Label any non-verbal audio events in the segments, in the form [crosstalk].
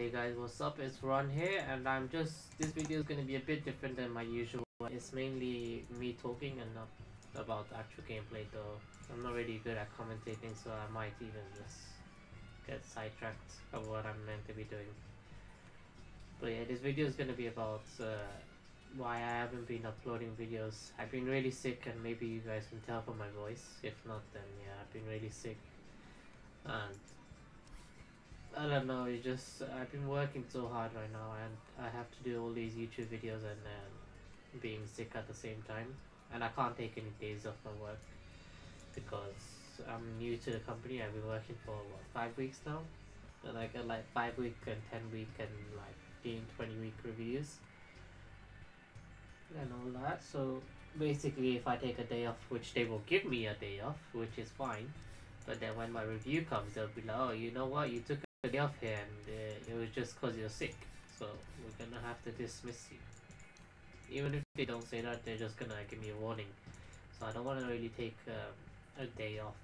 Hey guys, what's up? It's Ron here, and I'm just this video is gonna be a bit different than my usual. It's mainly me talking and not about actual gameplay, though. I'm not really good at commentating, so I might even just get sidetracked of what I'm meant to be doing. But yeah, this video is gonna be about uh, why I haven't been uploading videos. I've been really sick, and maybe you guys can tell from my voice. If not, then yeah, I've been really sick, and I don't know. It's just I've been working so hard right now, and I have to do all these YouTube videos and being sick at the same time, and I can't take any days off my work because I'm new to the company. I've been working for what five weeks now, and I get like five week and ten week and like 15, 20 week reviews and all that. So basically, if I take a day off, which they will give me a day off, which is fine. But then when my review comes, they'll be like, "Oh, you know what? You took a day off here, and uh, it was just because you're sick. So we're gonna have to dismiss you." Even if they don't say that, they're just gonna give me a warning. So I don't want to really take um, a day off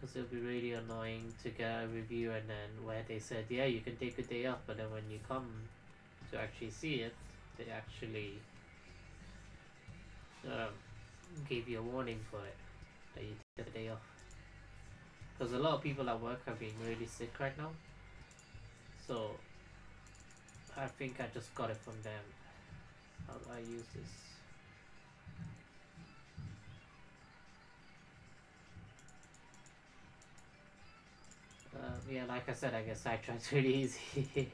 because it'll be really annoying to get a review and then where they said, "Yeah, you can take a day off," but then when you come to actually see it, they actually um, gave you a warning for it that you take a day off. Because a lot of people at work have been really sick right now. So I think I just got it from them. How do I use this? Uh, yeah, like I said, I guess sidetrack's [laughs] really easy.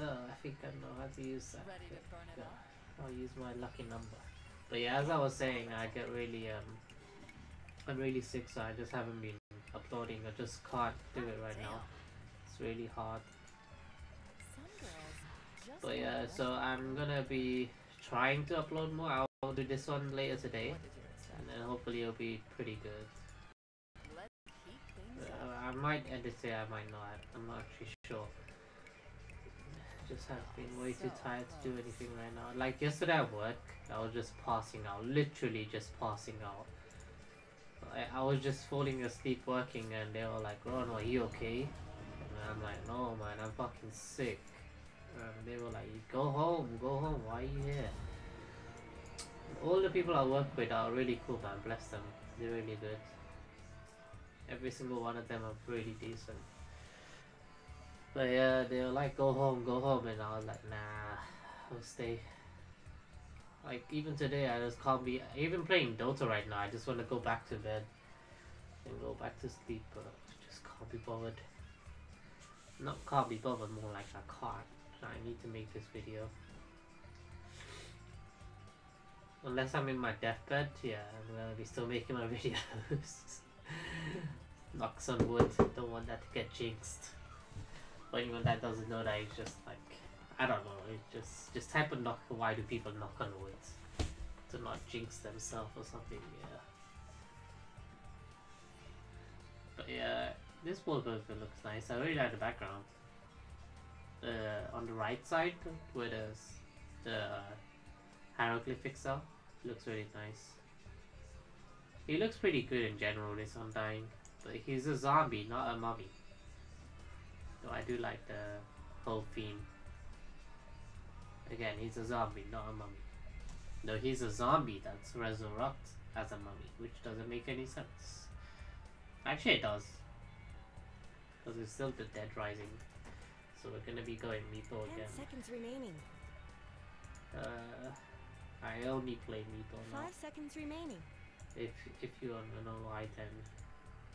oh, I think I know how to use that. Ready to burn it? I'll use my lucky number. But yeah, as I was saying, I get really um, I'm really sick, so I just haven't been uploading. I just can't do it right now. It's really hard. Some girls just But yeah, so I'm gonna be trying to upload more. I'll do this one later today, more to do it. and then hopefully it'll be pretty good. Let's keep things up. Uh, I might edit it, I might not. I'm not actually sure. Just have been way too tired to do anything right now. Like yesterday at work, I was just passing out, literally just passing out. I, I was just falling asleep working, and they were like, oh, "Ron, are you okay?" And I'm like, "No, man, I'm fucking sick." And they were like, "Go home, go home. Why are you here?" All the people I work with are really cool, man. Bless them. They're really good. Every single one of them are really decent. But yeah, they were like, go home, go home, and I was like, nah, I'll stay. Like, even today, I just can't be, even playing Dota right now, I just want to go back to bed and go back to sleep, but I just can't be bothered. Not can't be bothered, more like I can't. I need to make this video. Unless I'm in my deathbed, yeah, I'm gonna be still making my [laughs] videos. Knocks on wood, don't want that to get jinxed. For anyone that doesn't know that, it's just like, I don't know, it just, just type of knock, why do people knock on wood? To not jinx themselves or something, yeah. But yeah, this wallpaper looks nice, I really like the background. Uh, on the right side, where there's the hieroglyphics are, looks really nice. He looks pretty good in general, this Undying. But he's a zombie, not a mummy. Though I do like the whole theme. Again, he's a zombie, not a mummy. No, he's a zombie that's resurrected as a mummy, which doesn't make any sense. Actually, it does. Because it's still the dead rising. So we're gonna be going Meepo again. seconds remaining. Uh, I only play Meepo now. Five seconds remaining. If if you wanna know why, then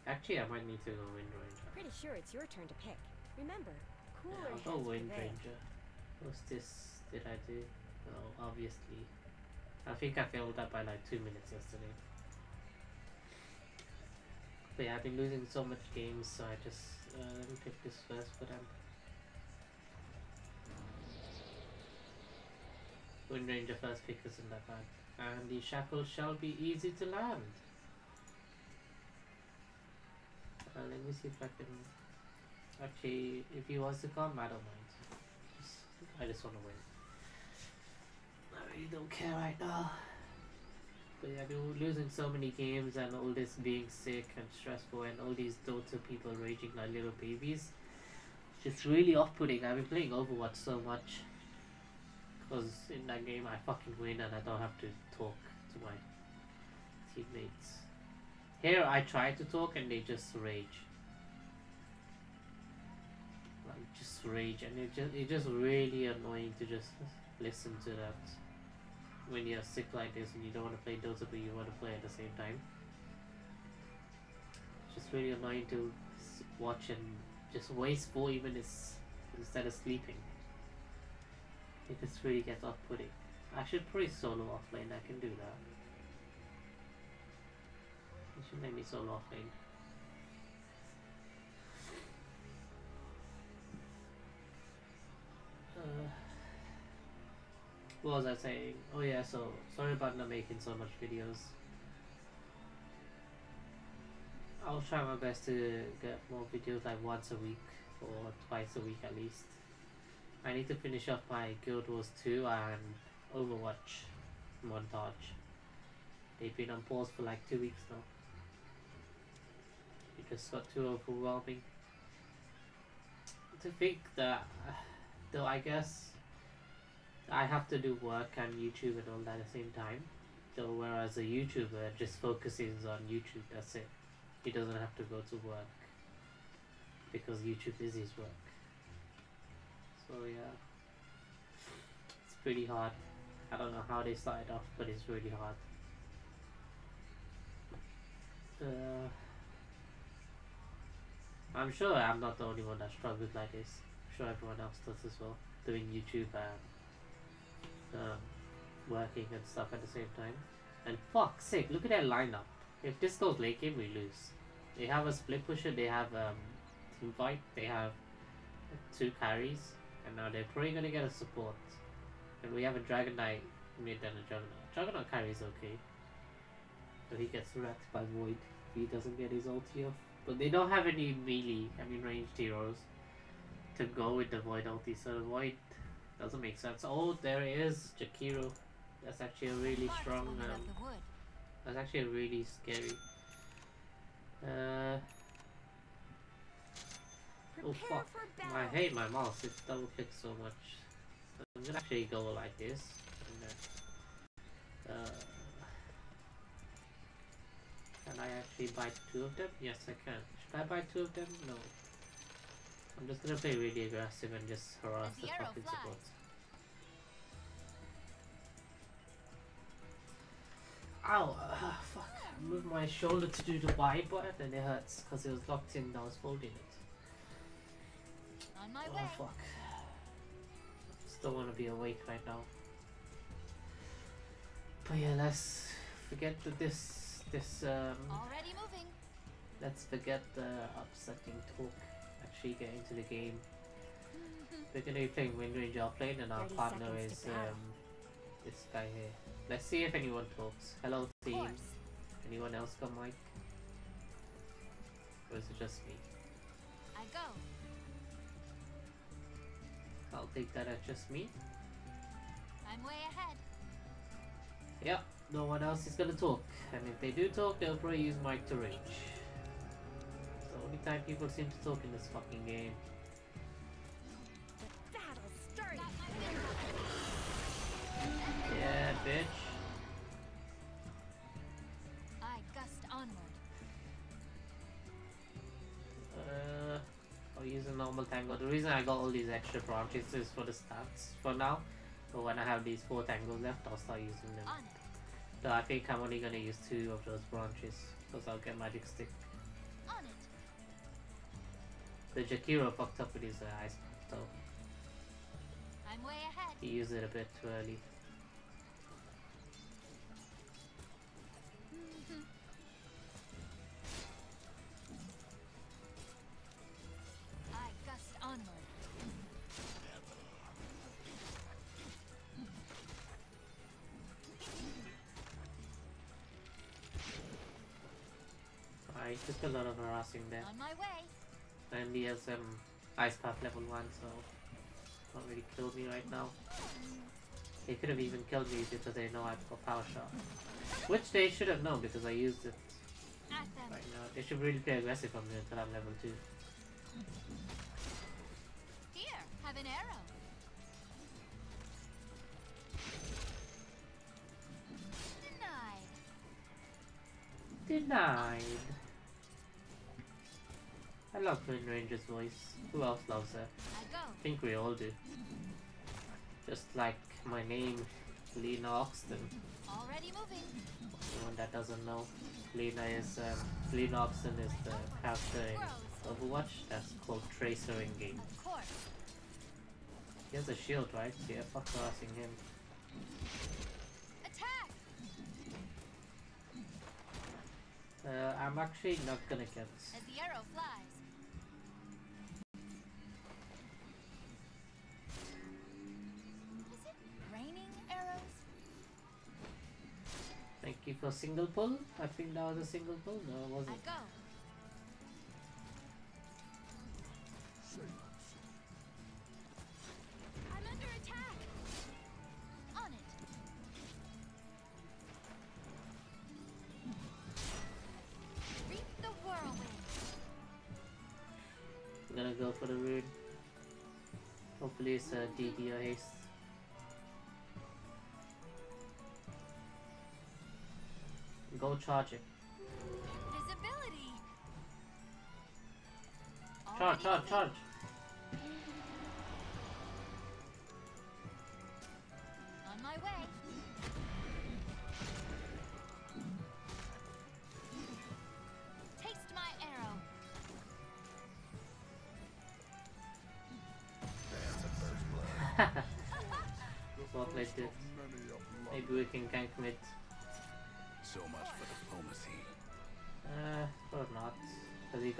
actually I might need to go Wind Ranger. Pretty sure it's your turn to pick. Remember, cooler Yeah, I'll go Wind. Ranger. What's this? Did I do? No, obviously. I think I failed that by like two minutes yesterday. But yeah, I've been losing so much games, so I just uh, let me pick this first for them. Wind Ranger first pick isn't that bad. And the shackles shall be easy to land. Uh, let me see if I can. Actually, if he wants to come, I don't mind. Just, I just want to win. Really don't care right now. But yeah, been losing so many games and all this being sick and stressful and all these Dota people raging like little babies. It's really off-putting. I've been playing Overwatch so much. Because in that game I fucking win and I don't have to talk to my teammates. Here I try to talk and they just rage. Like just rage and it just it's just really annoying to just listen to that when you're sick like this and you don't want to play Dota but you want to play at the same time. It's just really annoying to watch and just waste four minutes instead of sleeping. It just really gets off putting. I should play solo offlane, I can do that. It should make me solo offlane. Uh, what was I saying? Oh yeah, so sorry about not making so much videos. I'll try my best to get more videos like once a week or twice a week at least. I need to finish off my Guild Wars 2 and Overwatch montage. They've been on pause for like two weeks now. It just got too overwhelming. To think that, though I guess I have to do work and YouTube and all that at the same time. So whereas a YouTuber just focuses on YouTube, that's it. He doesn't have to go to work because YouTube is his work. So yeah, it's pretty hard. I don't know how they started off, but it's really hard. Uh, I'm sure I'm not the only one that struggles like this. I'm sure everyone else does as well, doing YouTube and um, working and stuff at the same time. And fuck's sake, look at that lineup. If this goes late game, we lose. They have a split pusher, they have um, team fight, they have two carries, and now they're probably gonna get a support. And we have a Dragon Knight mid and a Juggernaut. Juggernaut carries okay. But he gets wrecked by Void he doesn't get his ulti off. But they don't have any melee, I mean ranged heroes to go with the Void ulti, so the Void doesn't make sense. Oh, there is Jakiro. That's actually a really strong. Um, that's actually a really scary. Uh, oh fuck! I hate my mouse. It double clicks so much. So I'm gonna actually go like this. And then, uh, can I actually buy two of them? Yes, I can. Should I buy two of them? No. I'm just gonna play really aggressive and just harass As the the fucking flies. support. Ow! Uh, fuck. I moved my shoulder to do the Y button and it hurts because it was locked in and I was holding it. On my Oh way. fuck. Still wanna be awake right now. But yeah, let's forget that this this um Already moving. let's forget the upsetting talk. Actually get into the game. We're gonna be playing Windrange offlane and our 30 partner is um this guy here. Let's see if anyone talks. Hello team. Anyone else got mic? Or is it just me? I go. I'll take that as just me. I'm way ahead. Yep, no one else is gonna talk. And if they do talk, they'll probably use mic to rage. Only time people seem to talk in this fucking game. The battle started. Got my finger. Yeah, bitch. I gust onward. Uh, I'll use a normal tango. The reason I got all these extra branches is for the stats for now. But when I have these four tangos left, I'll start using them. So I think I'm only gonna use two of those branches because I'll get magic stick. On it. The Jakiro fucked up with his uh, ice though. I'm way ahead. He used it a bit too early. Onward. I took a lot of harassing there. On my way. And he has um, ice path level 1 so can't really kill me right now. They could have even killed me because they know I've got power shot. Which they should have known because I used it right now. They should really play aggressive on me until I'm level 2. Here, have an arrow. Denied. Denied. I love Wind Ranger's voice. Who else loves her? I think we all do. Just like my name, Lena Oxton. Already moving. Anyone that doesn't know, Lena is um, Lena Oxton is the character in Overwatch that's called Tracer in game. He has a shield, right? Yeah, fuck harassing him. Attack. Uh, I'm actually not gonna get. As the arrow flies. You for single pull. I think that was a single pull. No, it wasn't. go. I'm under attack. On it. Reap the whirlwind. I'm gonna go for the rune. Hopefully it's a DD or haste. Go charge it. Visibility. Charge, charge, charge!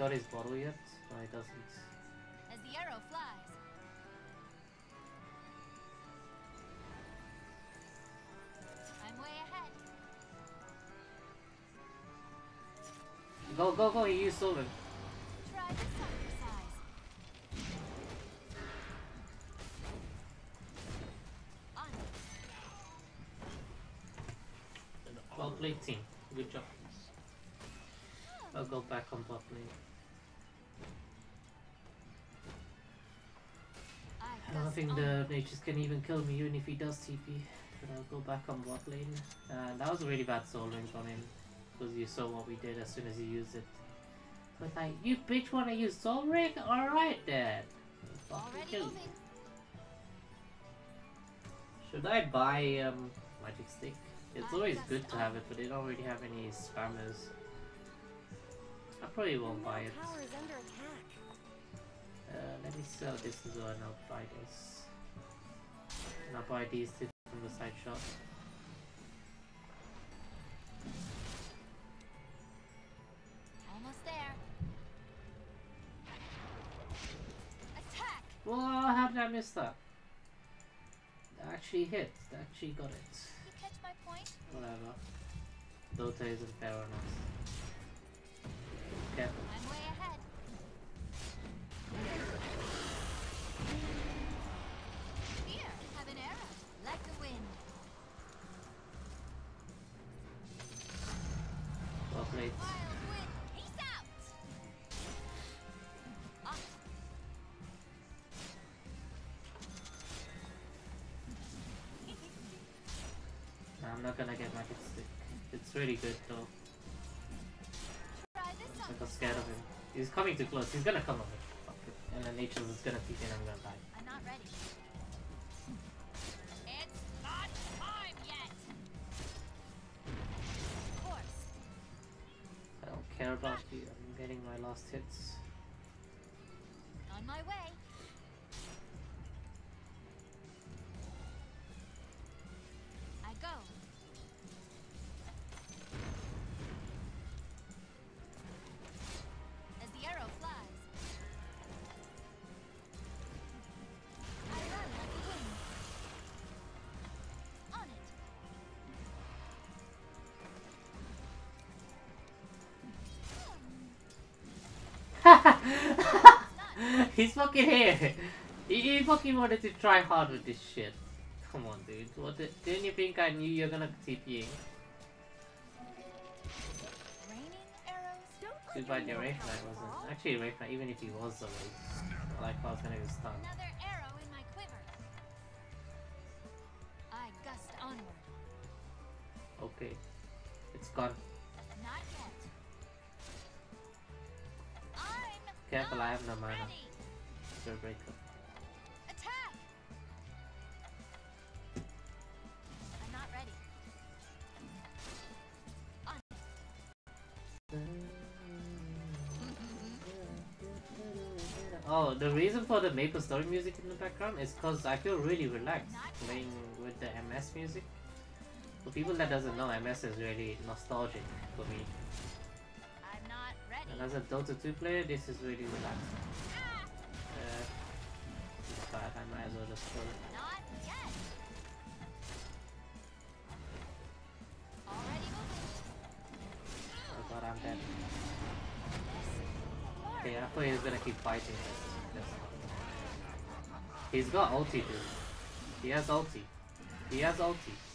Got his bottle yet? No, he doesn't. As the arrow flies. I'm way ahead. Go, go, go! He used Sylvan. Think the Nature's can even kill me even if he does TP. But I'll go back on bot lane. Uh, that was a really bad soul ring on him. Because you saw what we did as soon as he used it. But like, you bitch wanna use soul ring? Alright then. Should I buy um magic stick? It's always good to have it, but they don't really have any spammers. I probably won't buy it. Uh, let me sell this as well and I'll buy this. And I'll buy these two from the side shop. Almost there. Attack. Well, how did I miss that? That actually hit. That actually got it. You catch my point? Whatever. Dota isn't fair on us. Okay. I'm not gonna get magic stick. It's really good though. I got scared of him. He's coming too close. He's gonna come on me. And then Nature's is gonna peek in and I'm gonna die. I'm not ready. It's not time yet. Of course. I don't care about you. I'm getting my last hits. [laughs] He's fucking here. He, he, fucking wanted to try hard with this shit. Come on, dude. What didn't you think I knew you're gonna TPing? Too bad your Wraith Knight wasn't. Actually, Wraith Knight, even if he was awake, like I was gonna get stunned. Another arrow in my quiver. I gust onward. Okay. It's gone. Careful, I have no mana. Spell breaker. Attack! I'm not ready. On [laughs] Oh, the reason for the Maple Story music in the background is because I feel really relaxed playing with the MS music. For people that doesn't know, MS is really nostalgic for me. And as a Dota 2 player, this is really relaxing. Uh, bad, I might as well just kill it. Oh god, I'm dead. Okay, I thought he was gonna keep fighting this. He's got ulti, dude. He has ulti. He has ulti.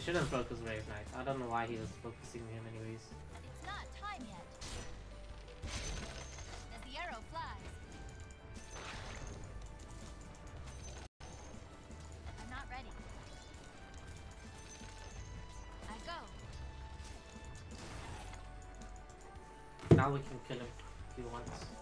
They shouldn't focus Wraith Knight. I don't know why he was focusing him anyways. It's not time yet. As the arrow flies. I'm not ready. I go. Now we can kill him if he wants.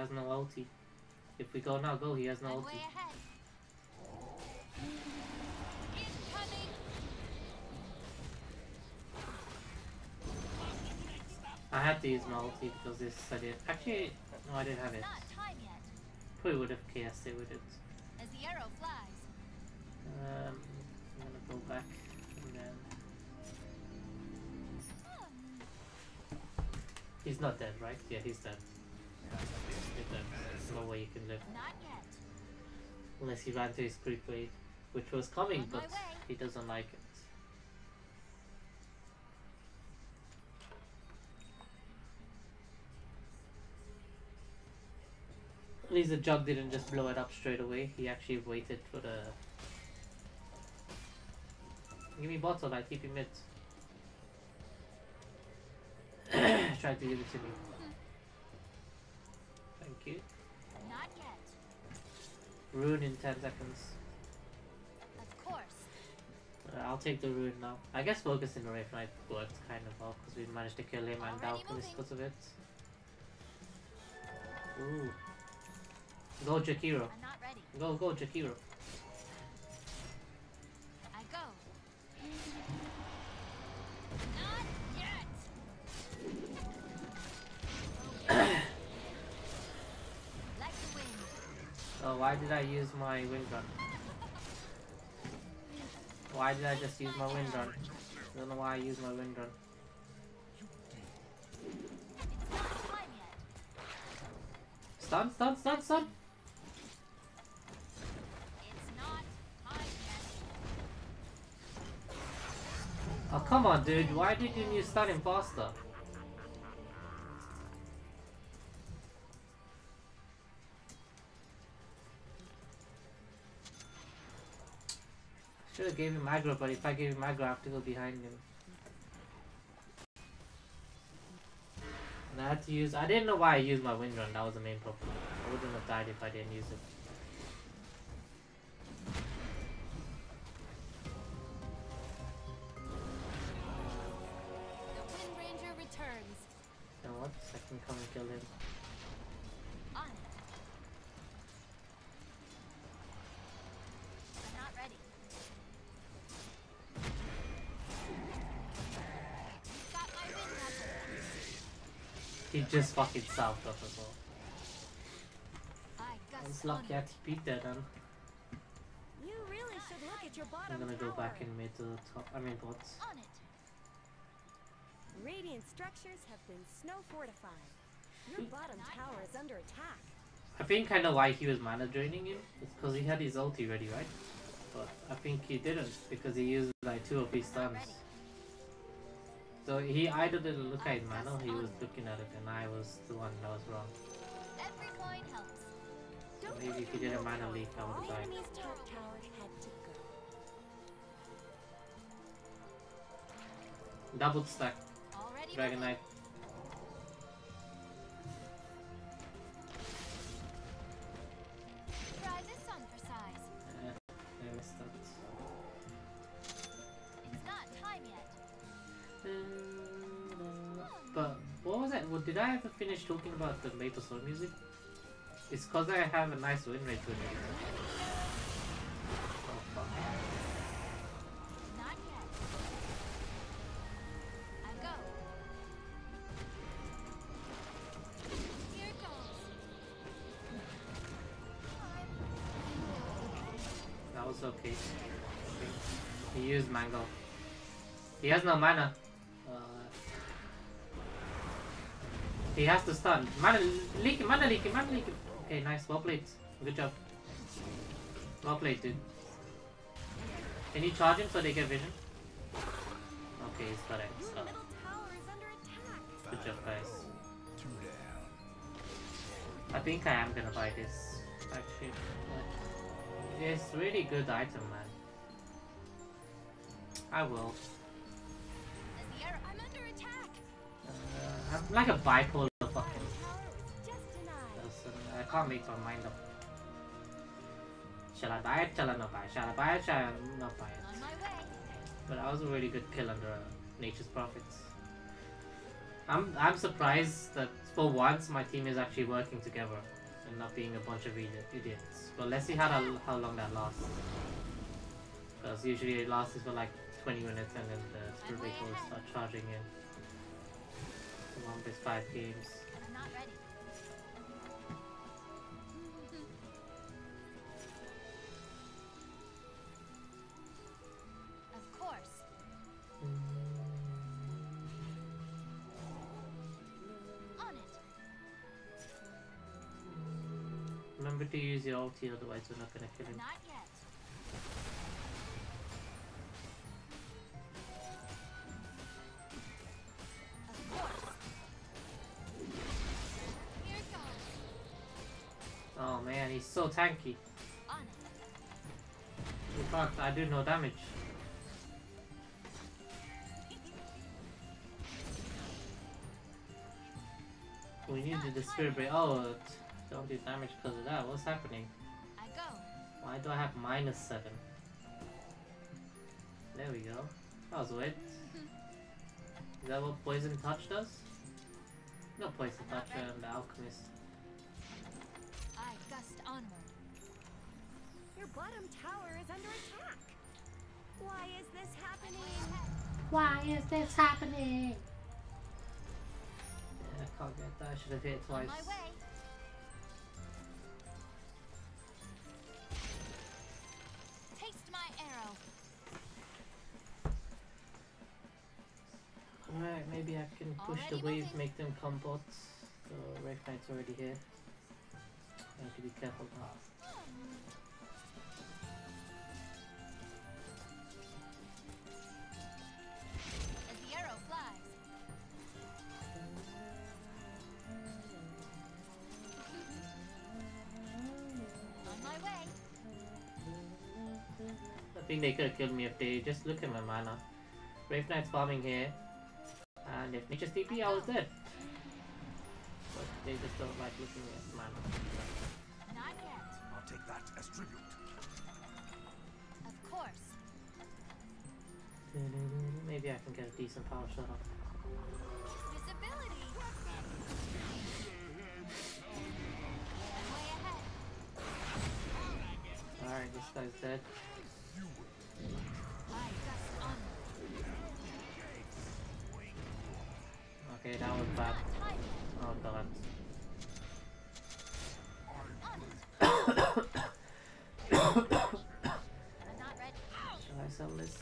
Has no ulti. If we go now, go. He has no ulti. way ahead. Incoming. I had to use my ulti because this I did. Actually, no, I didn't have it. It's not time yet. Probably would have KS'd it with it. As the arrow flies. Um, I'm gonna go back and then Hmm. he's not dead, right? Yeah, he's dead. There's no way you can live Not yet. unless he ran to his creep wave, which was coming, but he doesn't like it. At least the jug didn't just blow it up straight away. He actually waited for the. Give me bottle, I keep him mid. [coughs] Try to give it to me. Rune in 10 seconds. Of course. Uh, I'll take the rune now. I guess focusing the Wraith Knight worked kind of well because we managed to kill him and Alchemist because of it. Ooh. Go Jakiro. I'm not ready. Go, go Jakiro. Why did I use my wind run? Why did I just use my wind run? Don't know why I used my wind yet. Stun, stun, stun, stun! Oh, come on, dude. Why didn't you stun him faster? Should have gave him aggro, but if I gave him aggro, I have to go behind him. And I had to use. I didn't know why I used my wind run. That was the main problem. I wouldn't have died if I didn't use it. The Wind Ranger returns. You know what? I can come and kill him. He just fucking south up as well. I was lucky I TP'd there then. You really should look at your bottom I'm gonna go back in mid to the top. I mean. On it. Radiant structures have been snow fortified. Your hmm. bottom tower is under attack. I think I know why he was mana draining him. It's because he had his ulti ready, right? But I think he didn't because he used like two of his stuns. So he either didn't look at his mana or he was looking at it and I was the one that was wrong. Every coin helps. Don't Maybe if he did a know mana leak, I would've the died. enemy's top tower had to go. Double stack, Already what was that? What, did I ever finish talking about the Maple Story music? It's cause I have a nice win rate with it. Oh fuck. Not yet. I go. Here goes. That was okay. okay. He used Mango. He has no mana. He has to stun. Mana leaking, mana leaking, mana leaking. Okay, nice. Well played. Good job. Well played, dude. Can you charge him so they get vision? Okay, he's got it. Good job, guys. I think I am gonna buy this. Actually, it's really good item, man. I will. Uh, I'm like a bipolar I can't make my mind up. Shall I buy it? Shall I not buy it? Shall I buy it? Shall I not buy it? On my way. But that was a really good kill under uh, Nature's Prophets. I'm I'm surprised that for once my team is actually working together and not being a bunch of idiots. But let's see how that, how long that lasts. Because usually it lasts for like 20 minutes and then the spirit will start charging in. One base five games. Remember to use your ulti, otherwise we're not gonna kill him. Not yet. Of course. Here it goes. Oh man, he's so tanky. In fact, I do no damage. We needed the spirit break. Oh, don't do damage because of that. What's happening? I go. Why do I have minus 7? There we go. That was weird. [laughs] Is that what poison touch does? No poison touch and um, the alchemist. I gust onward. Your bottom tower is under attack. Why is this happening? Why is this happening? Yeah, I can't get that. I should have hit it On twice. Can push the wave, make them come bots. So Knight's already here. I have to be careful now. As the arrow flies. On my way. I think they could have killed me if they just look at my mana. Wraith Knight's farming here. And if Nature's TP, I was dead. But they just don't like looking at mana. Not yet. I'll take that as tribute. Of course. Maybe I can get a decent power shot off. Visibility. I'm way ahead. Alright, this guy's dead. Okay, now we're back. Oh god. Shall I sell this?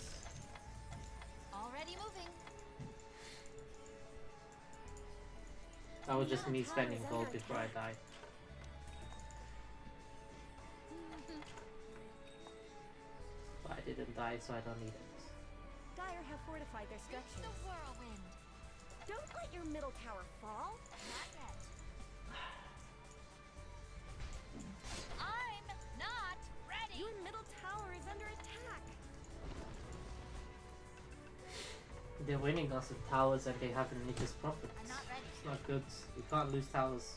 Already moving. That was just me spending gold before I died. but I didn't die, so I don't need it. Dire have fortified their structures the whirlwind. Don't let your middle tower fall. Not yet. I'm not ready. Your middle tower is under attack. They're winning us in towers and they have the biggest profits. I'm not ready. It's not good. You can't lose towers.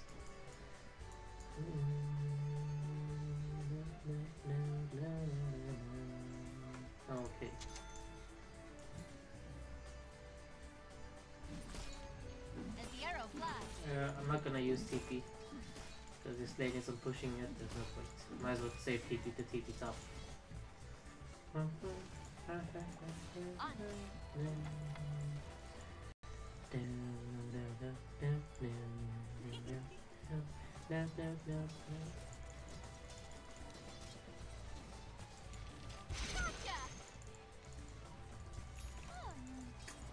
Okay. Use TP. Because this lane isn't pushing it, there's no point. Might as well save TP to TP top.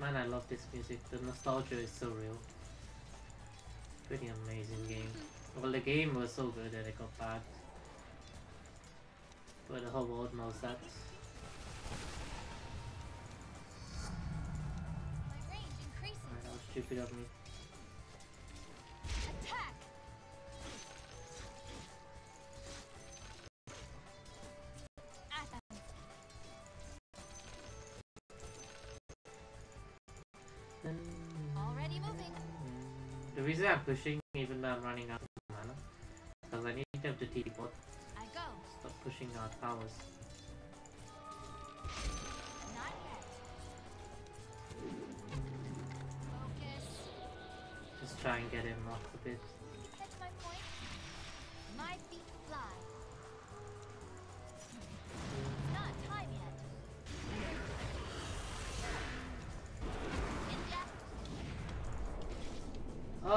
Man, I love this music. The nostalgia is so real. Pretty amazing game. Well, the game was so good that it got bad. But the whole world knows that. that was stupid of me. Reason I'm pushing, even though I'm running out of mana, because I need them to bot. I go. Stop pushing our towers. Not yet. Focus. Just try and get him off a bit.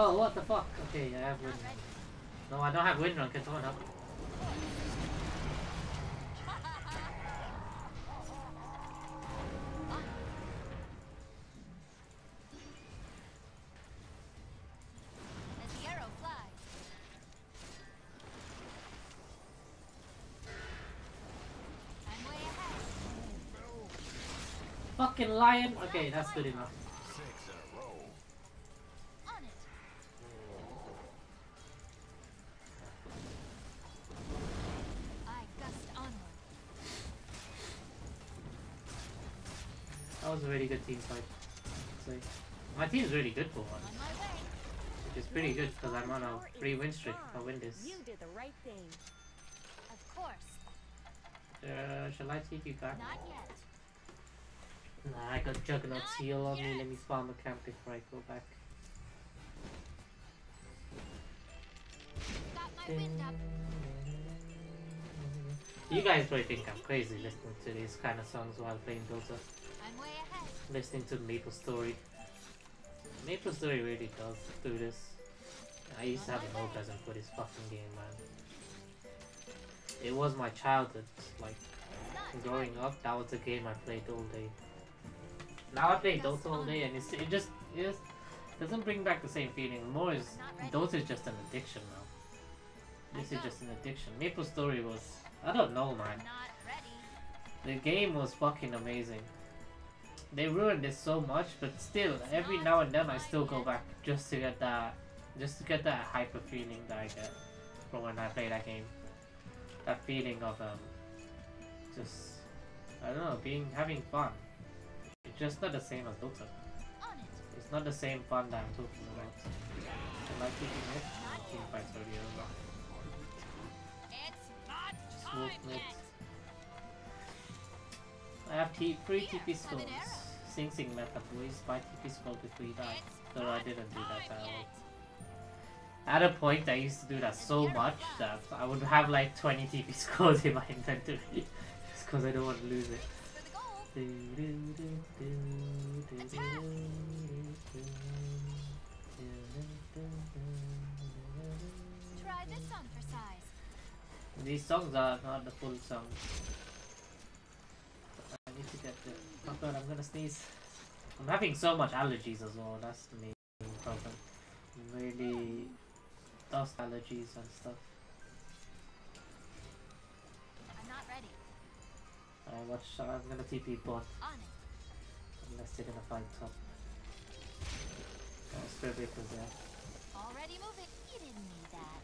Oh, what the fuck? Okay, I have Not wind. ready. No, I don't have wind run. Can someone help? As the arrow flies. I'm way ahead. Fucking lion! Okay, that's good enough. Was a really good team fight. So, my team's really good for once. On my way. Which is pretty good because I'm on a free is win streak. I win this. You did the right thing. Of course. Uh, shall I take you back? Not yet. Nah, I got Juggernaut's heal on me. Let me farm a camp before I go back. Wind up. You guys probably think I'm crazy listening to these kind of songs while playing Dota. Listening to Maple Story. Maple Story really does do this. I used to have an orgasm for this fucking game, man. It was my childhood. Like, growing up, that was the game I played all day. Now I play Dota all day, and it's, it just it just doesn't bring back the same feeling. More is Dota is just an addiction now. This is just an addiction. Maple Story was I don't know, man. The game was fucking amazing. They ruined it so much, but still, every now and then I still go back just to get that, just to get that hyper feeling that I get from when I play that game. That feeling of um, just I don't know, being having fun. It's just not the same as Dota. It's not the same fun that I'm talking about. I like keeping it. Team fights already over. Just I have TP have Sing Sing meta boys, buy TP scroll before you die. It's Though I didn't do that at all. At a point, I used to do that so much that I would have like 20 TP [laughs] scrolls in my inventory. [laughs] just because I don't want to lose it. The. Do, do, do, this. These songs are not the full songs. I need to get Oh god, I'm gonna sneeze. I'm having so much allergies as well, that's the main problem. Really dust allergies and stuff. I'm not ready. Uh, I watch I'm gonna TP bot On it. unless they're gonna fight top. Oh, Spirit Breaker's there. Already moving. You didn't need that.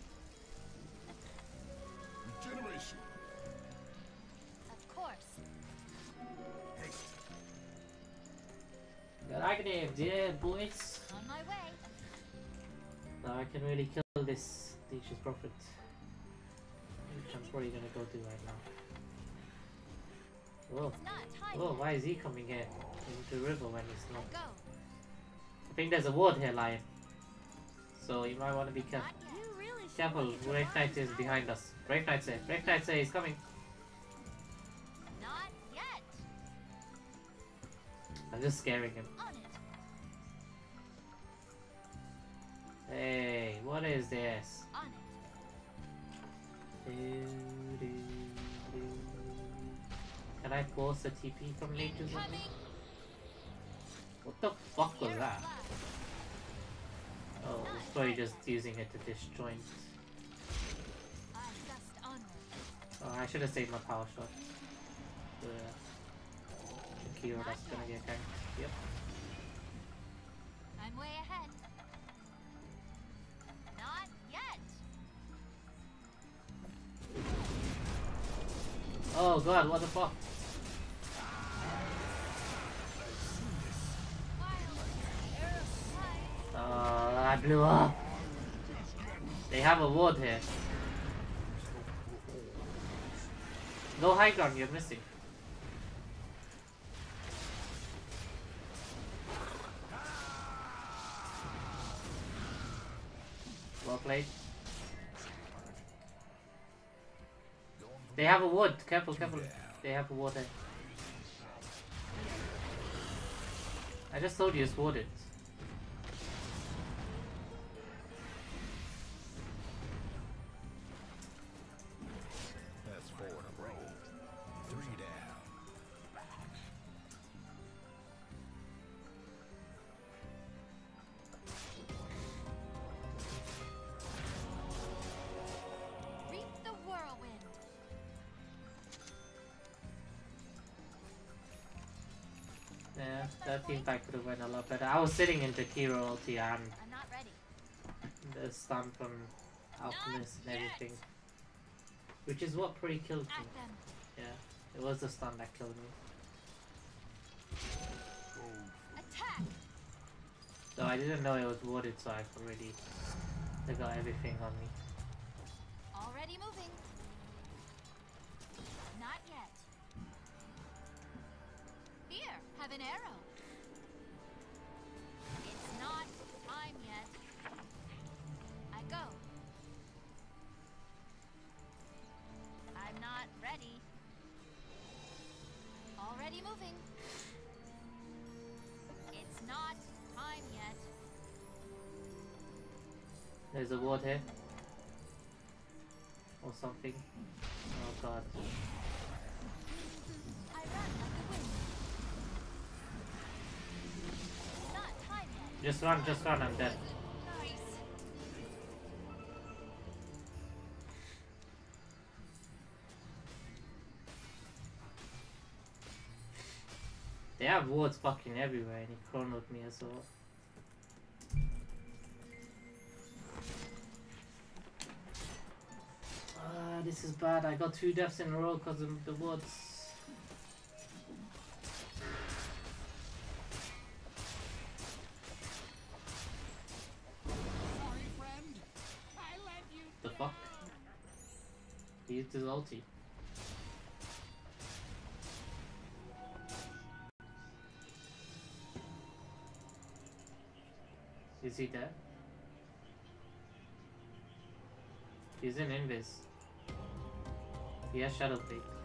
Regeneration. Got Aghanim, yeah boys! On my way. Now I can really kill this Nature's Prophet. Which I'm probably gonna go do right now. Whoa. Whoa, why is he coming here into the river when it's not? go. I think there's a ward here, Lion. So you might want to be careful. Not yet. You really Careful, Brave Knight is behind us. Brave Knight's there. Brave Knight's there, he's coming. Not yet. I'm just scaring him. Oh, Hey, what is this? Can I force a TP from Nature's? Incoming. What the fuck was that? Oh, it's probably just using it to disjoint. I. Oh, I should have saved my power shot. The Jakiro, that's gonna get ganked. Yep. I'm way ahead. Oh god, what the fuck? Oh, I blew up. They have a ward here. No high ground, you're missing. Have a ward. Careful, careful. They have a ward there. I just told you it's warded. Team fight could have went a lot better. I was sitting into Kiro ulti and I'm not ready. the stun from Alchemist and everything. Which is what pretty killed me. Yeah, it was the stun that killed me. Attack. So I didn't know it was warded, so I already they got everything on me. Just run, just run, I'm dead. They have wards fucking everywhere and he chronoed me as well. Ah, this is bad. I got two deaths in a row because of the wards. Ulti. Is he dead? He's in Invis. He has Shadow Blade.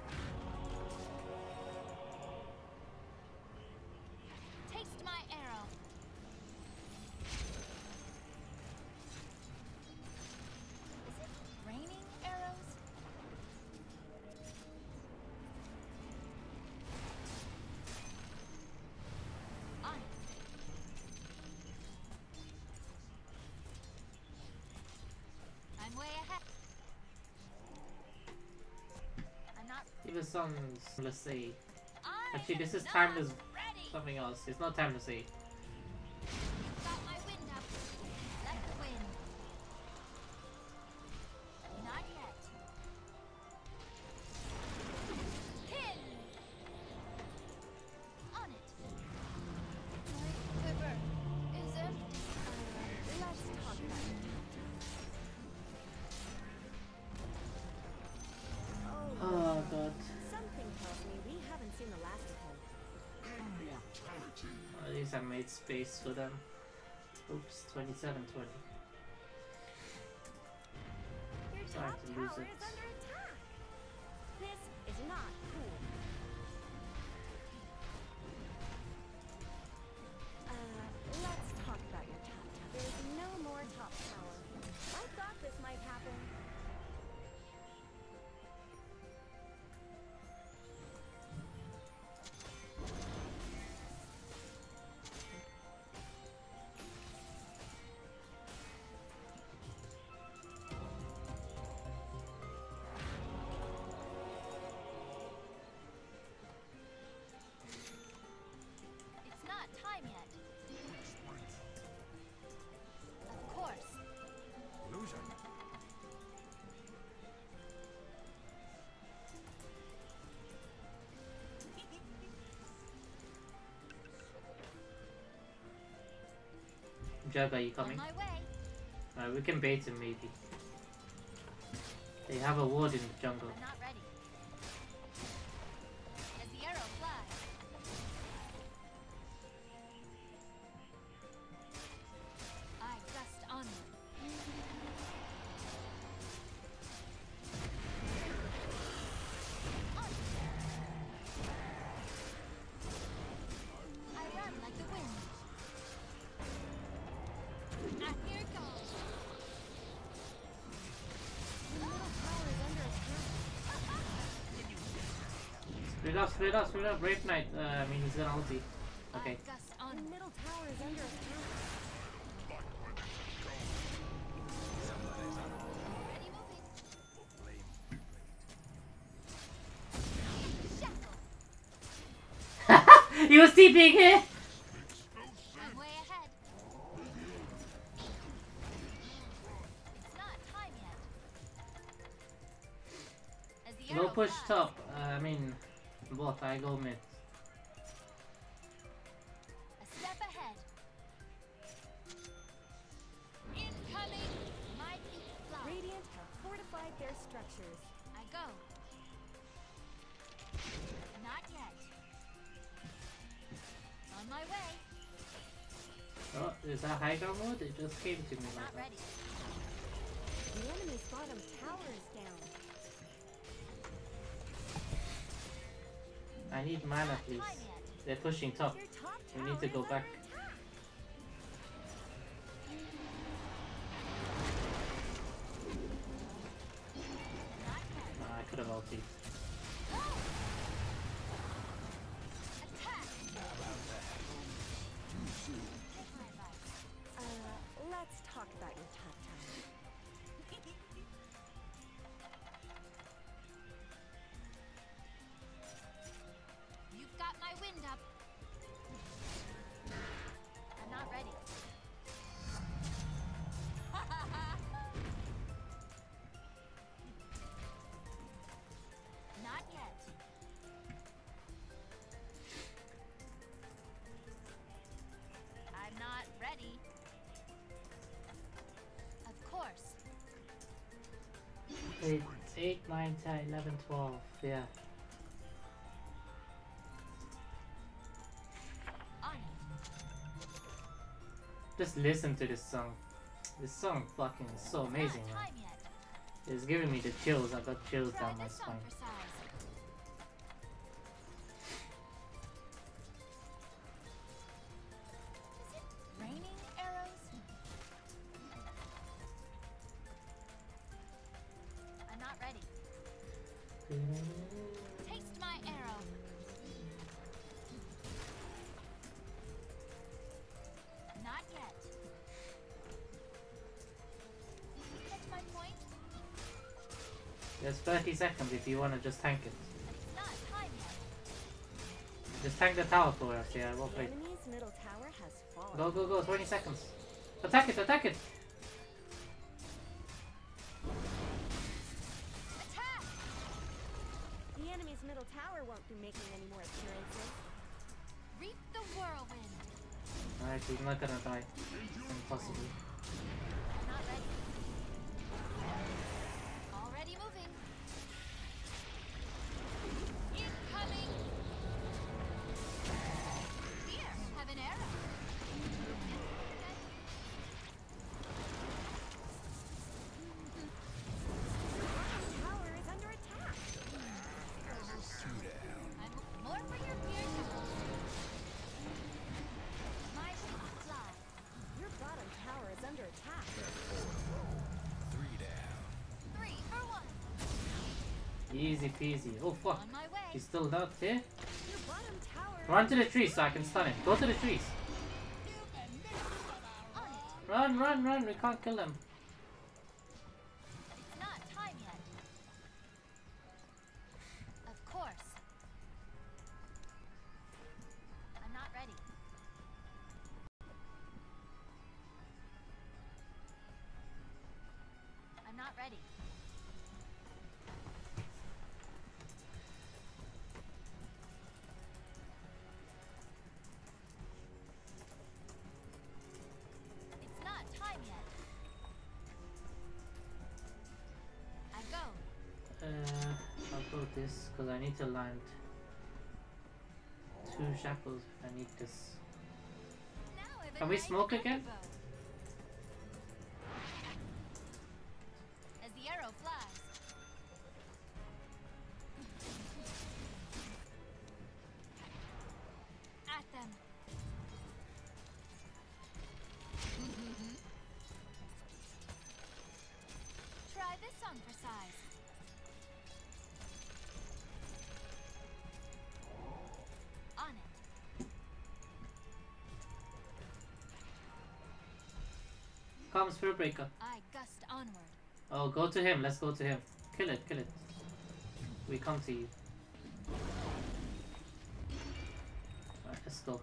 This song let's see. Actually, this is timeless something else. It's not time to for them. Oops, 2720. Your Sorry top to lose it. Jug, are you coming? we can bait him maybe. They have a ward in the jungle. Split up, split up. Brave Knight. Uh, I mean, he's gonna ulti. Okay. I gust Your middle tower is under attack. [laughs] Ready moving. Shackle. he was TPing here! Oh, is that high ground mode? It just came to me like that. ready. The enemy's bottom tower is down. I need mana, please. They're pushing top. We need to go back. attack. Not yet. Nah, I could have ulted. Oh. 8, 8, 9, 10, 11, 12. Yeah. Just listen to this song. This song fucking is so amazing, man. It's giving me the chills. I got chills down my spine. if you wanna just tank it. Just tank the tower for us, yeah, we'll play. Go, go, go, 20 seconds. Attack it, attack it! Easy peasy. Oh fuck. On my way. He's still out here. Your bottom tower. Run to the trees so I can stun him. Go to the trees. Run, run, run. We can't kill him. This because I need to land two shackles. I need this. Can we smoke again? Come, Spirit Breaker. I gust onward. Oh, go to him. Let's go to him. Kill it, kill it. We come to you. Alright, let's go.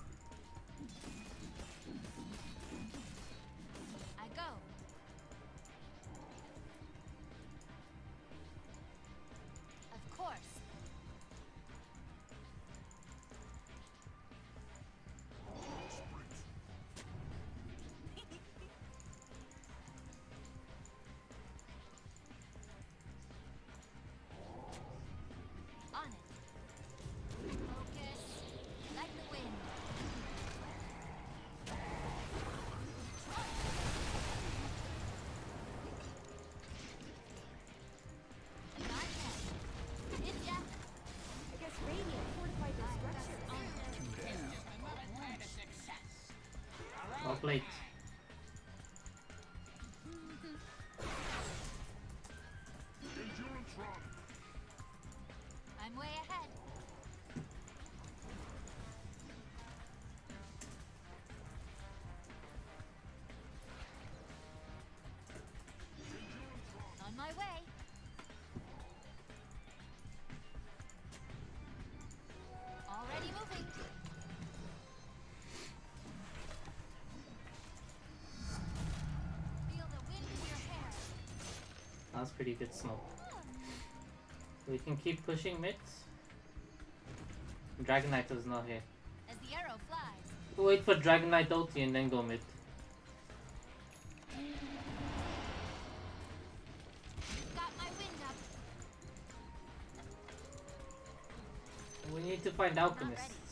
That was pretty good smoke. We can keep pushing mid. Dragon Knight is not here. As the arrow flies. Wait for Dragon Knight ulti and then go mid. Got my wind up. We need to find alchemists.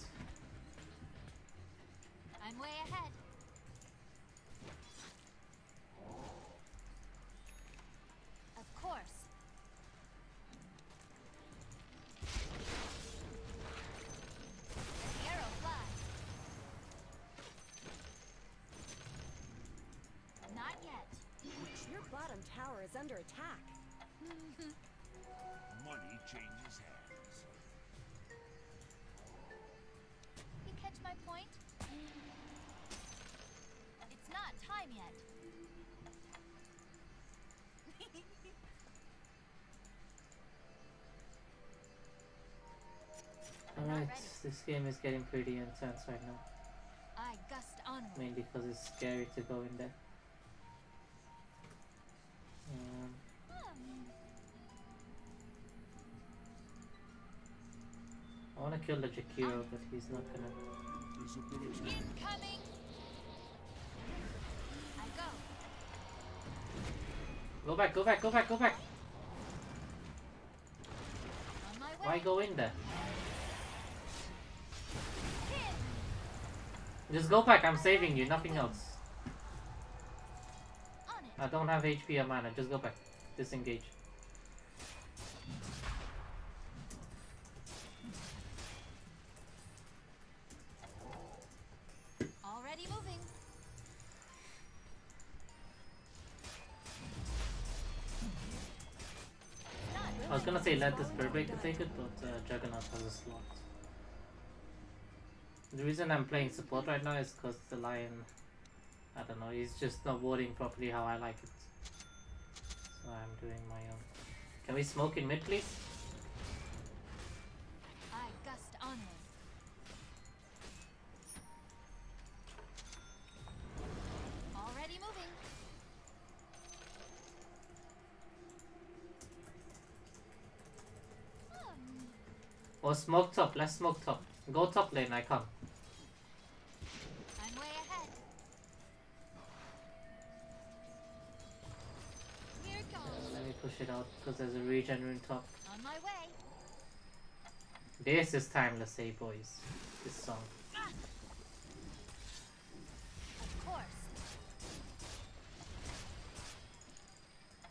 This game is getting pretty intense right now. I gust onward. Mainly because it's scary to go in there. Um. I wanna kill the Jakiro, but he's not gonna. Incoming. I go. Go back, go back, go back, go back! On my way. Why go in there? Just go back, I'm saving you, nothing else. I don't have HP or mana, just go back. Disengage. Already moving. I was gonna say let this Burbeck take it, but uh, Juggernaut has a slot. The reason I'm playing support right now is because the Lion, I don't know, he's just not warding properly how I like it. So I'm doing my own. Can we smoke in mid, please? I gust onward. Already moving. Or smoke top, let's smoke top. Go top lane, I come. Goes. Let me push it out because there's a regen rune top. On my way. This is timeless, eh, boys? This song. Of course.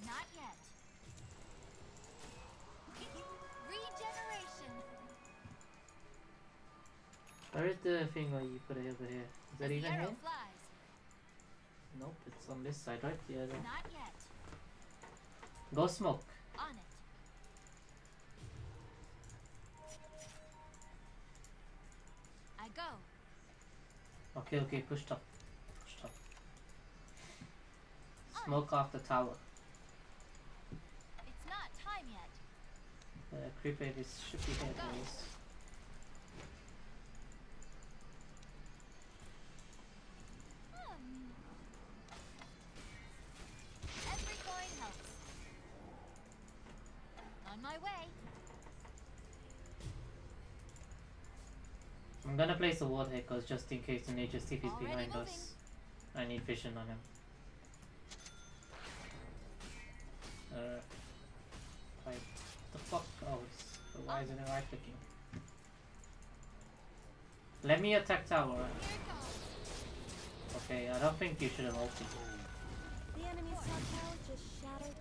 Not yet. Regeneration. Where is the thing where you put it over here? Is that The even here? flies. Nope, it's on this side, right? Yeah. Not yet. Go smoke. On it. I go. Okay, okay, push top. Push top. Smoke off the tower. It's not time yet. Uh, creep wave is should be here, my way. I'm gonna place a ward here, cause just in case the nature thief is Already behind moving. us. I need vision on him. Uh, like, the fuck? Oh, why isn't it right clicking? Let me attack tower. Here it goes. Okay, I don't think you should have ulted. The enemy's top tower just shattered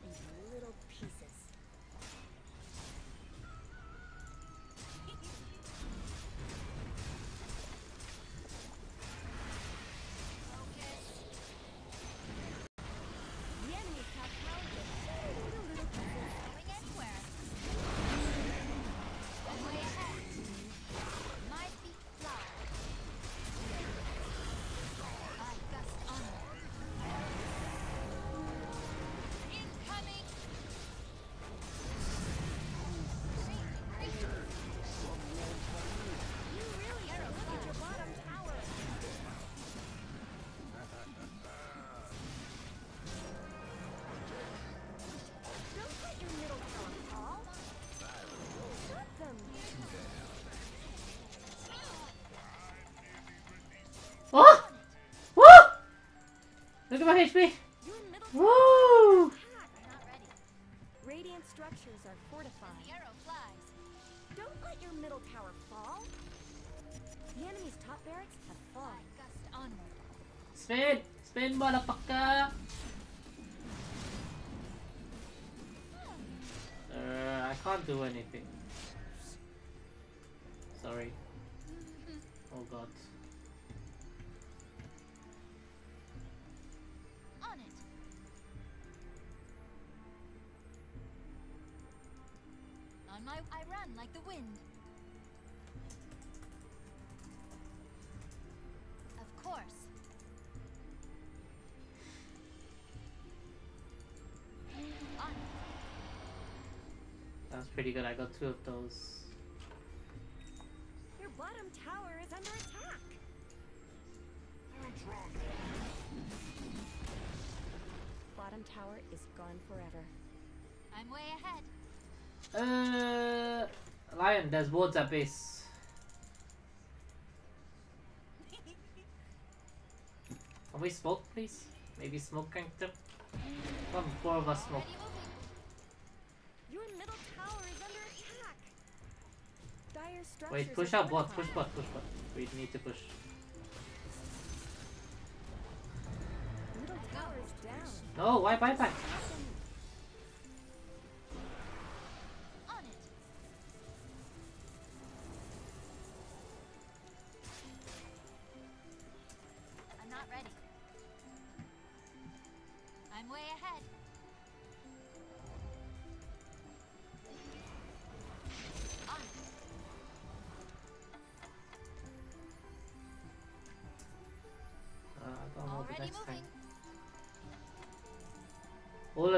Look at my HP! Your middle tower Woo! is attacked. I'm not ready. Radiant structures are The arrow flies. Don't let your middle tower fall. The enemy's top barracks have fallen. gust onward. Spin! Spin, motherfucker! Uh, I can't do anything. run like the wind. Of course. On. That was pretty good. I got two of those. Your bottom tower is under attack. Bottom tower is gone forever. I'm way ahead. Uh, Lion, there's wards at base. Can we smoke, please? Maybe smoke gank them? Come, four of us smoke. Already moving. Your middle tower is under attack. Dire structures Wait, push up bot, push bot, push bot. We need to push. Middle tower is down. No, why buyback?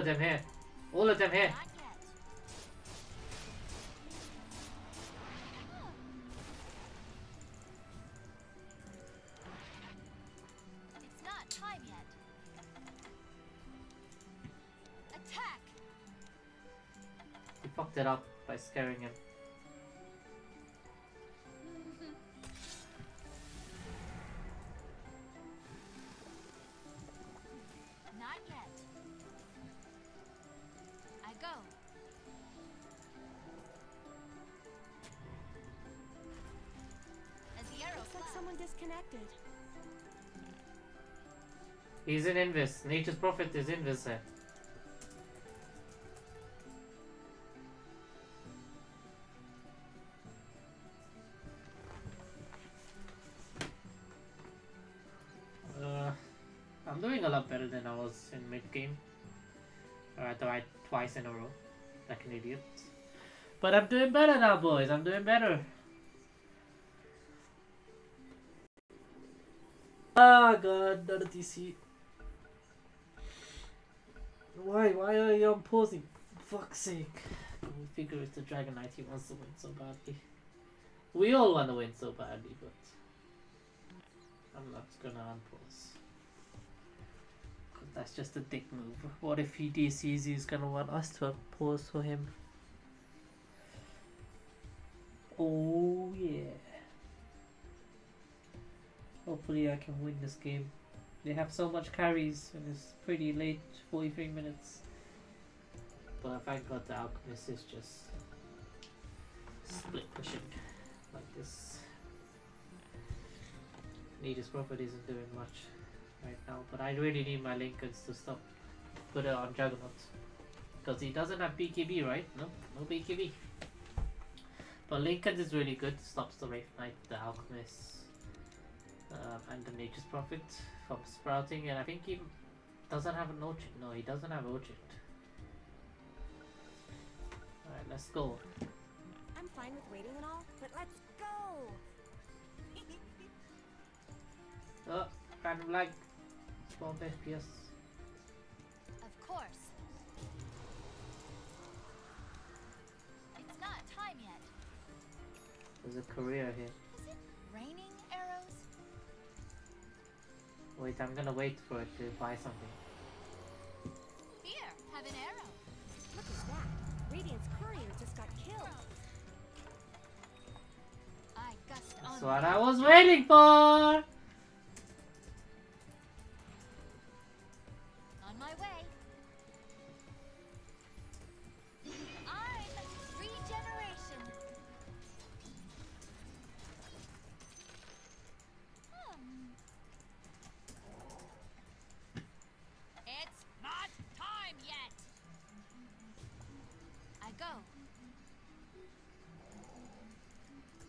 Them here. All of them here. Not yet. It's not time yet. Attack! He fucked it up by scaring him. He's in Invis. Nature's Prophet is Invis here. Uh, I'm doing a lot better than I was in mid game. I died twice in a row, like an idiot. But I'm doing better now, boys. I'm doing better. Ah, God, not a DC. Why? Why are you on? For fuck's sake. We figure it's the Dragon Knight he wants to win so badly. We all want to win so badly, but I'm not gonna unpause. 'Cause that's just a dick move. What if he DCs he's gonna want us to unpause for him? Oh yeah. Hopefully I can win this game. They have so much carries and it's pretty late, 43 minutes. But thank god the Alchemist is just split pushing like this. Nature's Prophet isn't doing much right now, but I really need my Linken's to stop put it on Juggernaut. Because he doesn't have BKB, right? No, no BKB. But Linken is really good, stops the Wraith Knight, the Alchemist, um, and the Nature's Prophet from sprouting, and I think he doesn't have an Orchid. No, he doesn't have Orchid. Alright, let's go. I'm fine with waiting and all, but let's go. [laughs] Oh, kind of like spawn FPS. Of course. It's not time yet. There's a courier here. Is it raining? Wait, I'm gonna wait for it to buy something. Here, have an arrow. Look at that. Radiant's courier just got killed. I gust That's what I was waiting for!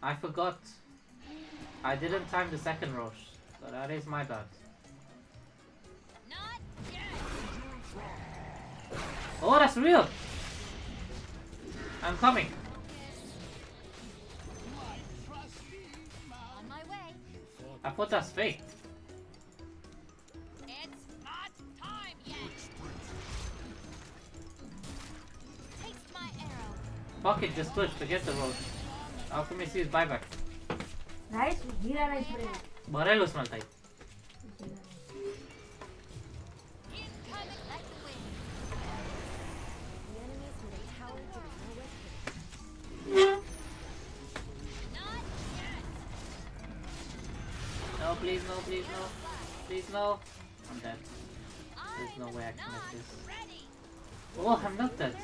I forgot. I didn't time the second rush. So that is my bad. Not yet. Oh, that's real! I'm coming. On my way. I thought that's fake. It's not time yet. Taste. Fuck it, just push. Forget the road. Alchemist is buyback. Rice? Hira rice bread. ભરેલું smell થાય No, please, no, please, no. Please, no. I'm dead. There's no way I can miss this. Oh, I'm not dead.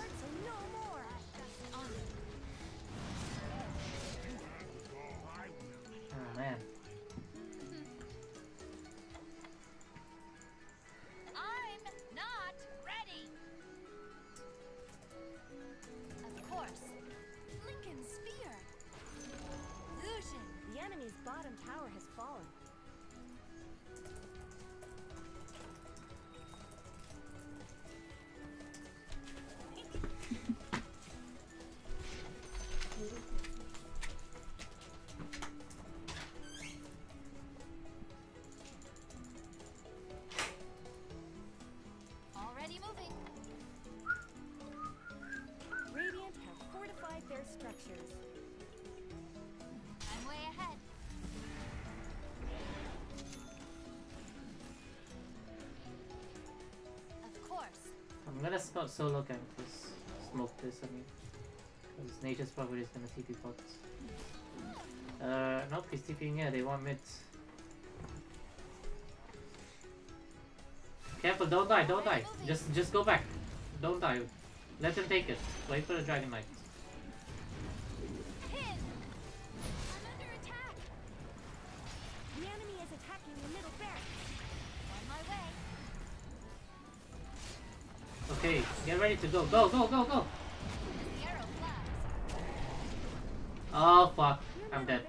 Man. Gonna smoke solo camp this. Smoke this, I mean. Because Nature's probably just gonna TP bot. Uh, nope, he's TPing here, they want mid. Careful, don't die, don't die. Just just go back. Don't die. Let them take it. Wait for the Dragon Knight. Okay, get ready to go. Go, go, go, go! Oh fuck, I'm dead.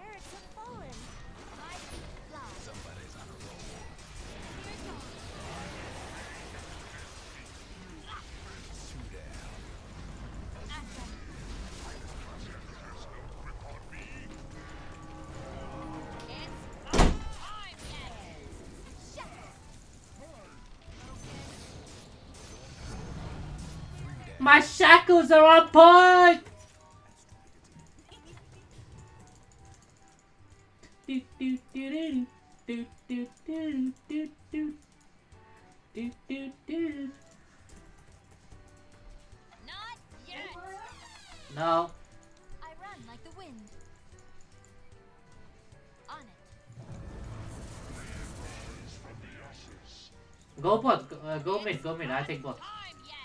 Shackles are on point! Not yet. No. I run like the wind. On it. Go bot, go, uh, go mid, go mid, I take bot. Time yet.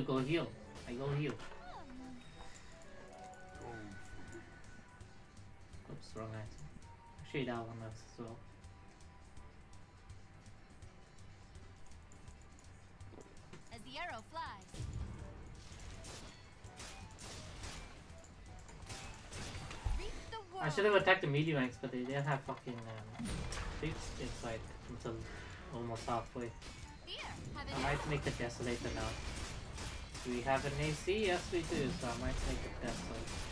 to go heal. I go heal. Oops, wrong item. Actually, that one works as well. As the arrow flies. Reap the world. I should have attacked the medium ranks, but they didn't have fucking um, creeps inside until almost halfway. Here, have I an might make the Desolator now. Do we have an AC? Yes, we do, so I might make the Desolator.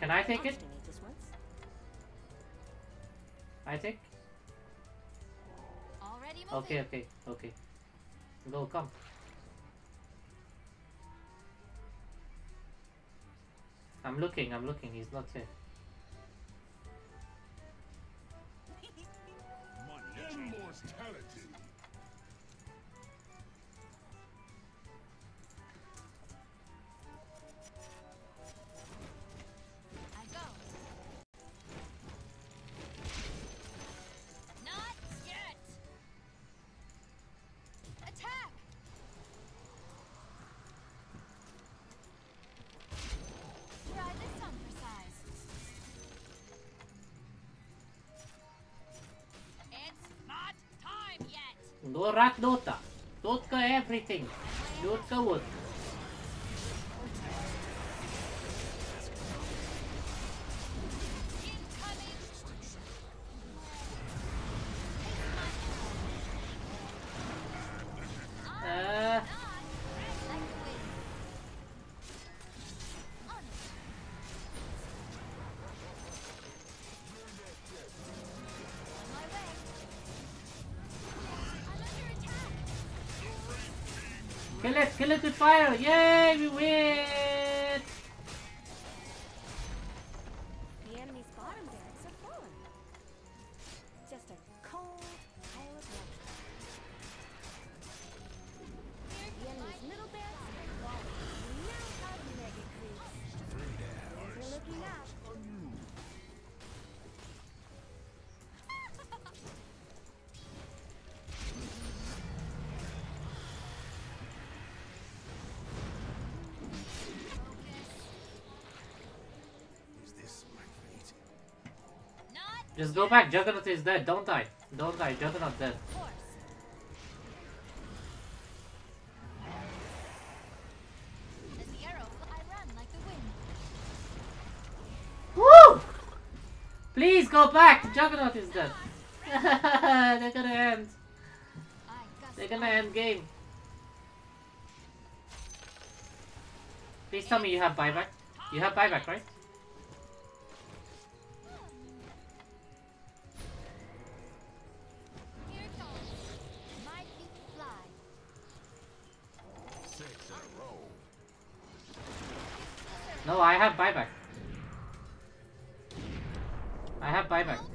Can I take it? Lost an Aegis once. I take? Already. Okay, okay, okay. Go, come. I'm looking, I'm looking, he's not here. talented. Go rock Dota. Dota everything. Dota wood. Just go back, Juggernaut is dead, don't die. Don't die, Juggernaut dead. Woo! Please go back, Juggernaut is dead. [laughs] They're gonna end. They're gonna end game. Please tell me you have buyback. You have buyback, right? No, I have buyback. I have buyback.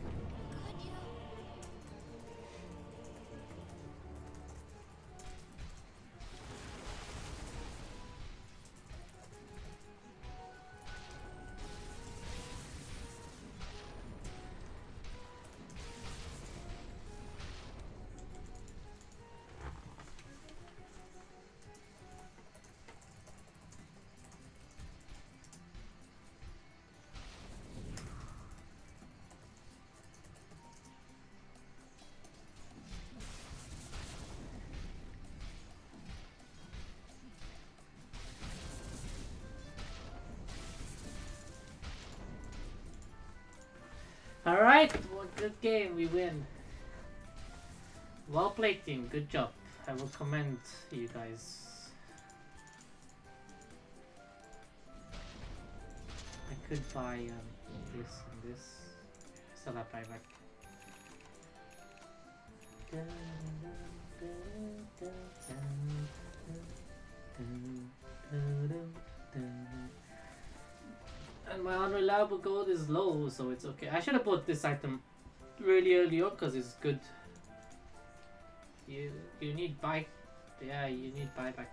Good game, we win. Well played team, good job. I will commend you guys. I could buy um, this and this. Still have buyback. And my unreliable gold is low, so it's okay. I should have bought this item really early on because it's good. You you need buy, yeah, you need buyback.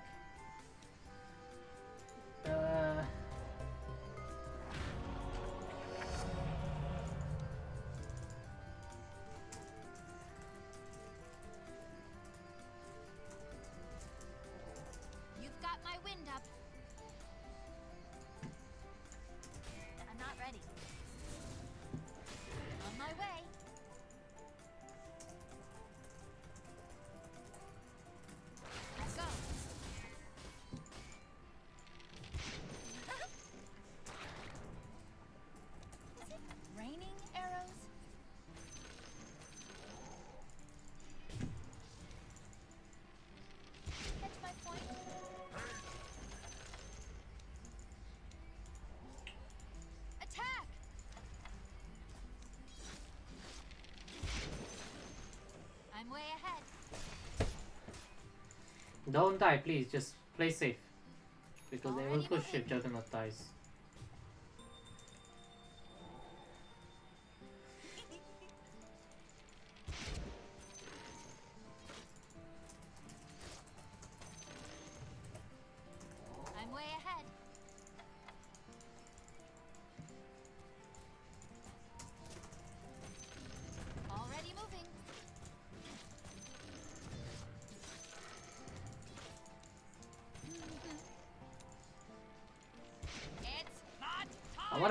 I'm way ahead. don't die, please. Just play safe. Because they will push if Juggernaut dies.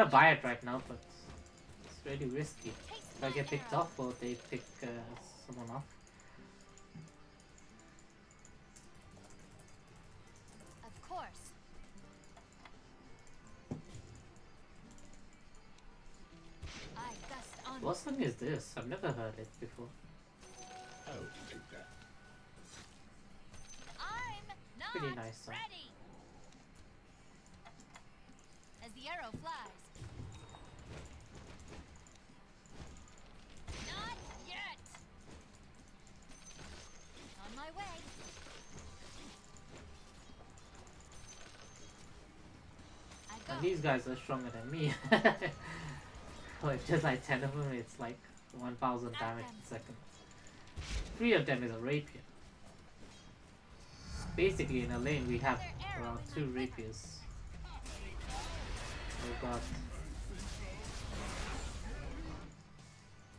To buy it right now, but it's really risky. If I get picked arrow. off or they pick uh, someone off. Of course. I on. What song is this? I've never heard it before. I'll take that. I'm not Pretty nice song. ready. As the arrow flies. Not yet. On my way. I go. And these guys are stronger than me. [laughs] oh, if just like 10 of them, it's like 1000 damage a second. Three of them is a rapier. Basically, in a lane, we have around two rapiers. Oh god.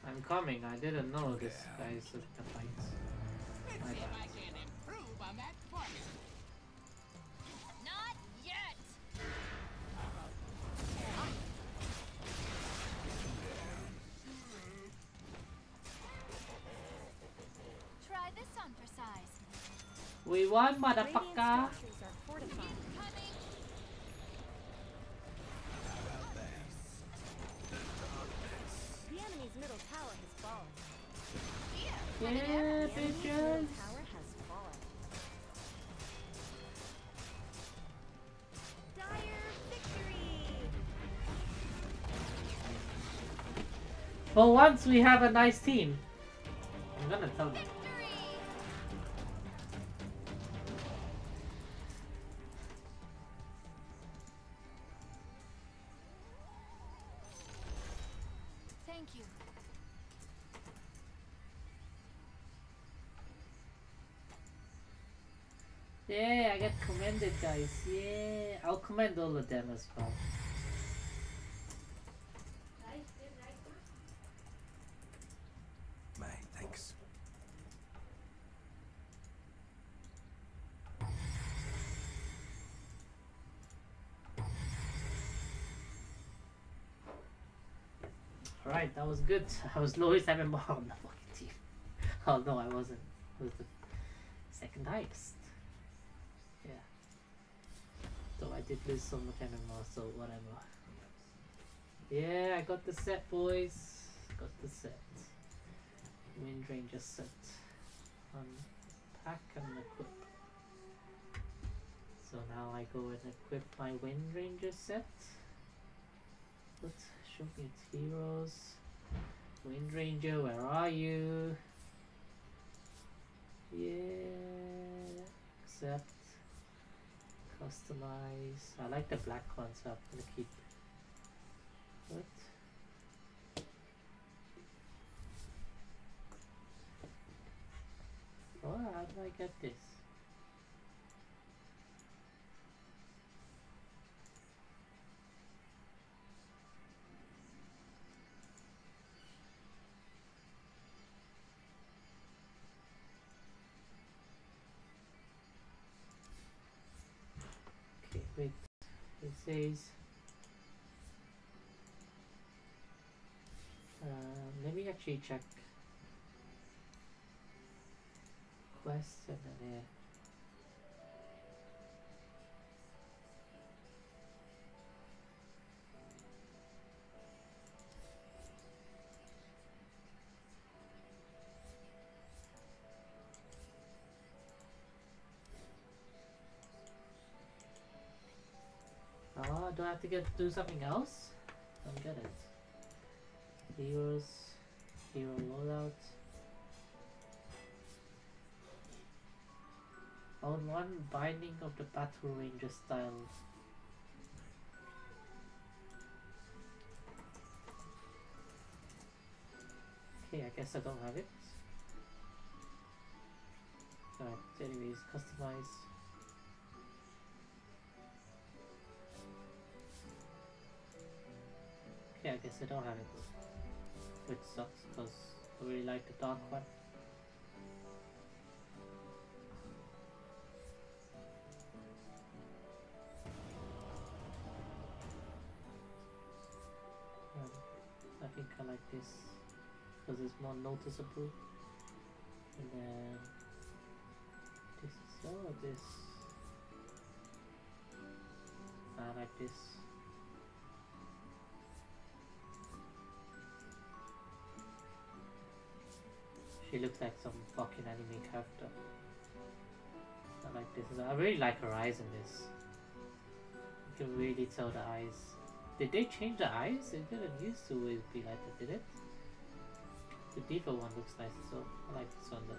I'm coming, I didn't know this guy is at the fights. My see bad. Has won, motherfucker. Yeah, The enemy's middle bitches! tower has fallen. Dire victory! For once, we have a nice team. I'm gonna tell them. Guys. Yeah, I'll commend all of them as well. My thanks. Alright, that was good. [laughs] I was lowest MMR [laughs] on the fucking team. Oh no, I wasn't. It was the second highest. I did lose so much MMR, so whatever. Yeah, I got the set, boys. Got the set. Wind Ranger set. Um, Unpack and equip. So now I go and equip my Wind Ranger set. What? Show me its heroes. Wind Ranger, where are you? Yeah. Accept. Customize. I like the black so I'm gonna keep. What? Oh, how do I get this? Wait. It says. Um, let me actually check. Quests and have to get do something else? Don't get it. Heroes, hero loadout. On one binding of the battle ranger style. Okay, I guess I don't have it. Alright, anyways, customize. I guess I don't have it. Which sucks because I really like the dark one. Um, I think I like this because it's more noticeable. And then this is all this. I like this. She looks like some fucking anime character. I like this. I really like her eyes in this. You can really tell the eyes. Did they change the eyes? It didn't used to always be like that, did it? The default one looks nice so. I like this one though.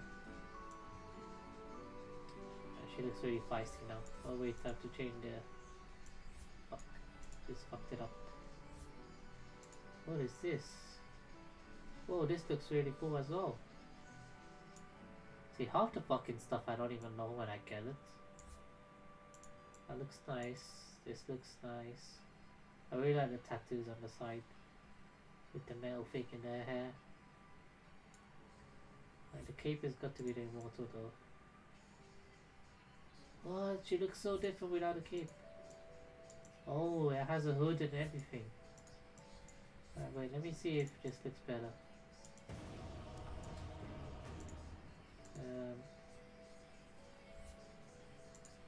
She looks really feisty now. Oh wait, I have to change the... Fuck. Just fucked it up. What is this? Whoa, this looks really cool as well. See, half the fucking stuff I don't even know when I get it. That looks nice. This looks nice. I really like the tattoos on the side. With the male fake in their hair. Like the cape has got to be the immortal though. What? She looks so different without a cape. Oh, it has a hood and everything. Alright, wait, let me see if this looks better. Um,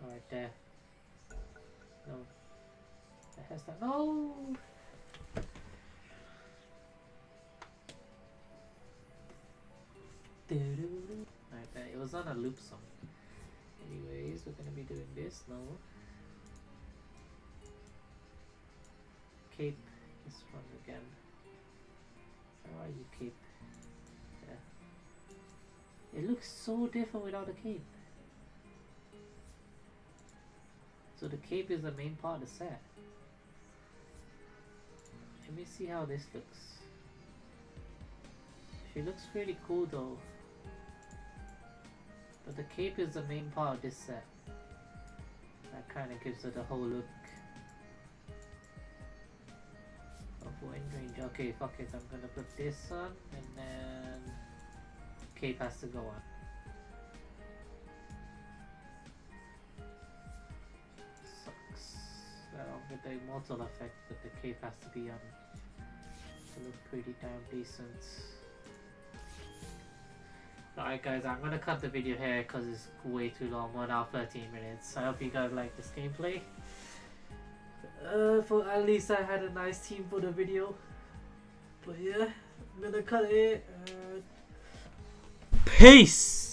Alright, there. No. It has that. No! Alright, there. It was on a loop song. Anyways, we're gonna be doing this now. Cape. This one again. Where are you, Cape? It looks so different without a cape. So the cape is the main part of the set. Let me see how this looks. She looks really cool though. But the cape is the main part of this set. That kind of gives her the whole look. Of Wind Ranger. Okay, fuck it. I'm gonna put this on and then cape has to go on. Sucks. I don't the immortal effect, but the cape has to be on to look pretty damn decent. Alright guys, I'm gonna cut the video here because it's way too long, 1 hour 13 minutes. I hope you guys like this gameplay. Uh, for at least I had a nice team for the video. But yeah, I'm gonna cut it. Peace!